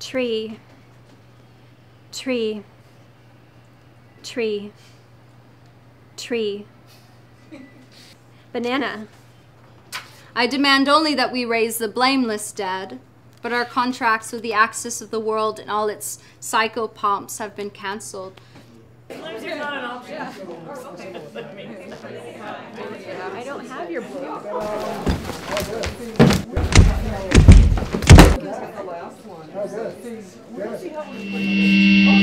Tree. Tree. Tree. Tree. Banana. I demand only that we raise the blameless dead, but our contracts with the axis of the world and all its psycho psychopomps have been cancelled. I don't have your blue. things. Yeah.